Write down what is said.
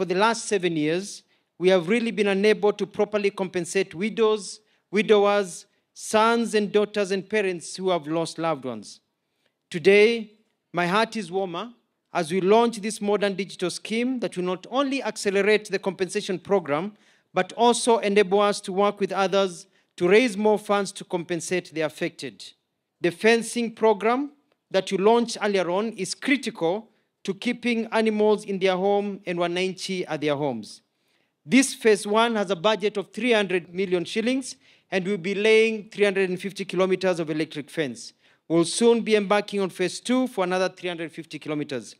for the last seven years, we have really been unable to properly compensate widows, widowers, sons and daughters and parents who have lost loved ones. Today, my heart is warmer as we launch this modern digital scheme that will not only accelerate the compensation program, but also enable us to work with others to raise more funds to compensate the affected. The fencing program that you launched earlier on is critical to keeping animals in their home and wananchi at their homes. This phase one has a budget of 300 million shillings and we'll be laying 350 kilometers of electric fence. We'll soon be embarking on phase two for another 350 kilometers.